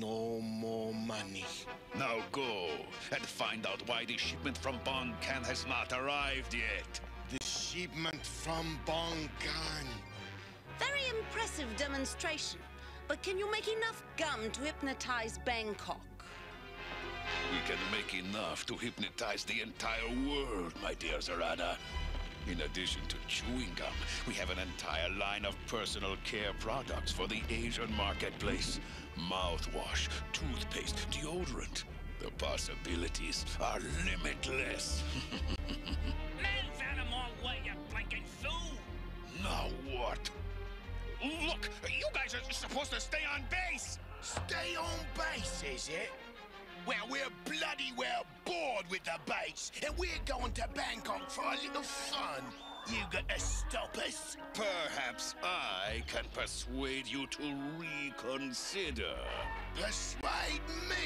no more money. Now go and find out why the shipment from Bonkan has not arrived yet. The shipment from Bonkan. Very impressive demonstration. But can you make enough gum to hypnotize Bangkok? We can make enough to hypnotize the entire world, my dear Zarana. In addition to chewing gum, we have an entire line of personal care products for the Asian marketplace. Mouthwash, toothpaste, deodorant. The possibilities are limitless. Man's animal way you blinking fool! now what? Look, you guys are supposed to stay on base. Stay on base, is it? Well, we're bloody well bored with the base, and we're going to Bangkok for a little fun. You got to stop us? Perhaps I can persuade you to reconsider. Persuade me?